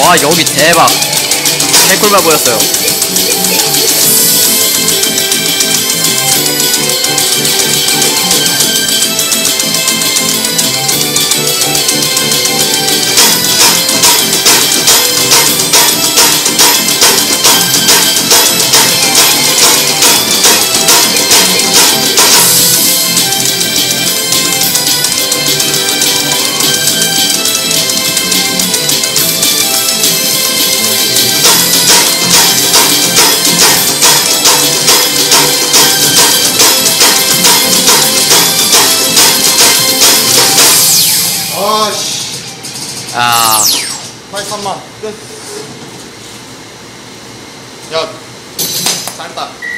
와 여기 대박. 개꿀만 보였어요 아 83만 끝. 야 짧다.